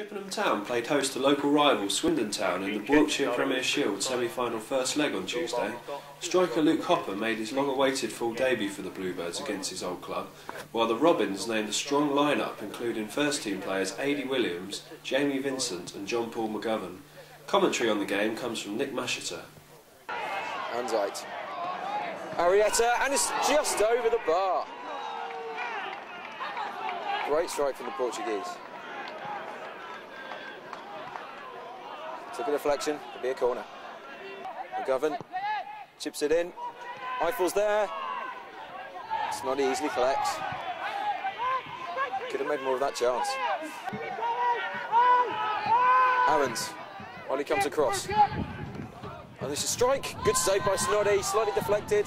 Chippenham Town played host to local rival Swindon Town in the Wiltshire Premier Shield semi-final first leg on Tuesday. Striker Luke Hopper made his long-awaited full debut for the Bluebirds against his old club, while the Robins named a strong line-up including first-team players Adi Williams, Jamie Vincent and Jon-Paul McGovern. Commentary on the game comes from Nick Masheter. Anzite. Arrieta, and it's just over the bar. Great strike from the Portuguese. Took a deflection, could be a corner. McGovern chips it in. Eiffel's there. Snoddy easily collects. Could have made more of that chance. Aarons, while he comes across. And this is strike. Good save by Snoddy, slightly deflected.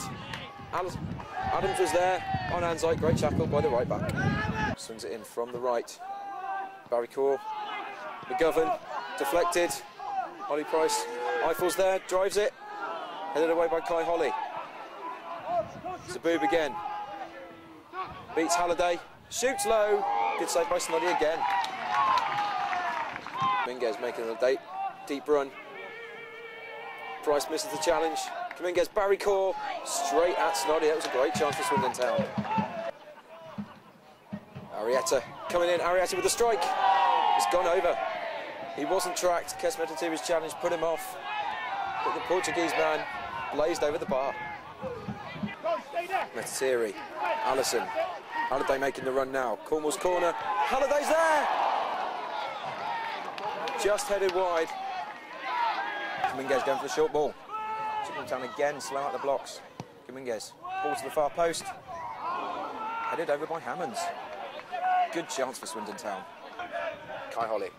Adams was there on Anzite. Great tackle by the right back. Swings it in from the right. Barry Corr. McGovern deflected. Ollie Price, Eiffel's there, drives it, headed away by Kai Holly. Zaboob again, beats Halliday, shoots low, good save by Snoddy again. Dominguez making a deep run. Price misses the challenge. Dominguez, Barry Corr, straight at Snoddy. That was a great chance for Swindon Town. Arrieta coming in, Arrieta with a strike. It's gone over. He wasn't tracked. Kes Metatiri's challenge put him off. But the Portuguese man blazed over the bar. Metatiri, Allison. Halliday making the run now. Cornwall's corner. Halliday's there! Just headed wide. Dominguez going for the short ball. Chippenham Town again, slow out the blocks. Dominguez, ball to the far post. Headed over by Hammonds. Good chance for Swindon Town. Kai Holly.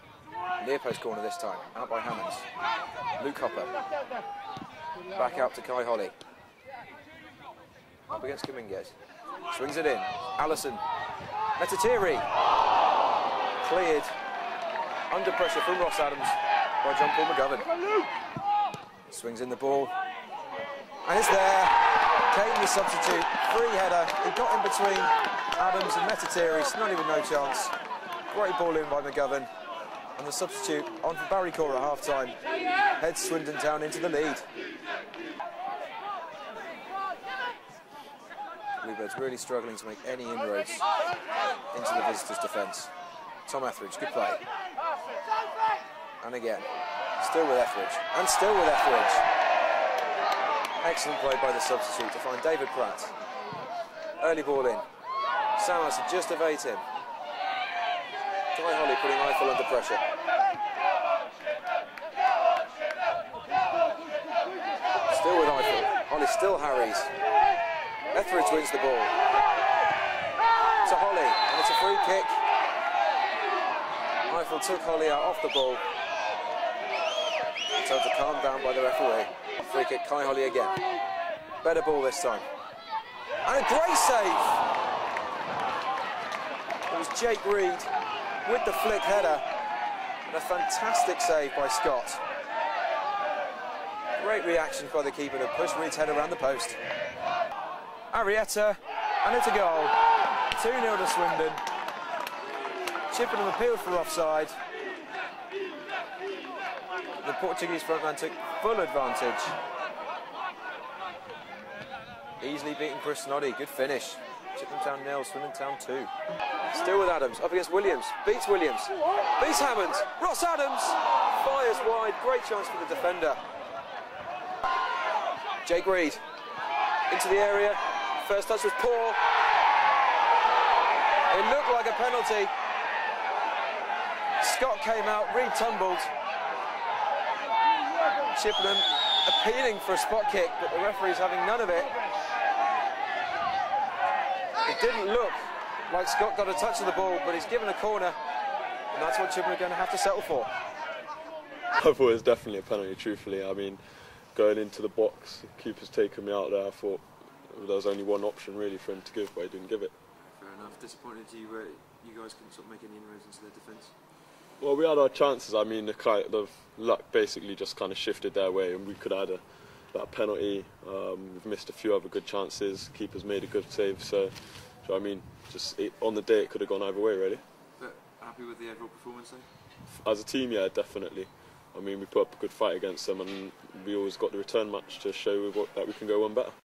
Near post corner this time, out by Hammonds. Luke Hopper. Back out to Kai Holly. Up against Dominguez. Swings it in. Allison. Metatiri. Cleared. Under pressure from Ross Adams by Jon-Paul McGovern. Swings in the ball. And it's there. Caton, the substitute. Free header. He got in between Adams and Metatiri. Not even no chance. Great ball in by McGovern and the substitute on for Barry Corr at half time heads Swindon Town into the lead. Bluebirds really struggling to make any inroads into the visitors' defence. Tom Etheridge, good play. And again, still with Etheridge, and still with Etheridge. Excellent play by the substitute to find David Pratt. Early ball in. Samas just evade him. Kai Holly putting Eiffel under pressure. Still with Eiffel. Holly still harries. Etheridge wins the ball. To Holly, and it's a free kick. Eiffel took Holly out off the ball. Told to calm down by the referee. Free kick, Kai Holly again. Better ball this time. And a great save! It was Jake Reed with the flick header. And a fantastic save by Scott. Great reaction by the keeper to push Reed's head around the post. Arrieta, and it's a goal. 2-0 to Swindon. Chippenham appealed for offside. The Portuguese frontman took full advantage. Easily beating Chris Snoddy, good finish. Chippenham Town nil, Swindon Town 2. Still with Adams, up against Williams, beats Williams, beats Hammond, Ross Adams, fires wide, great chance for the defender. Jake Reed, into the area, first touch was poor. It looked like a penalty. Scott came out, Reed tumbled. Chippenham appealing for a spot kick, but the referee's having none of it. It didn't look like Scott got a touch of the ball, but he's given a corner, and that's what Chippenham are going to have to settle for. I thought it was definitely a penalty, truthfully. I mean, going into the box, the keeper's taken me out there. I thought there was only one option really for him to give, but he didn't give it. Fair enough. Disappointed you, uh, you guys couldn't sort of make any inroads into their defence? Well, we had our chances. I mean, the kind of luck basically just kind of shifted their way, and we could add a, that penalty. Um, we've missed a few other good chances. Keeper's made a good save, so, so I mean, just it, on the day it could have gone either way, really. But happy with the overall performance though? As a team, yeah, definitely. I mean, we put up a good fight against them, and we always got the return match to show what, that we can go one better.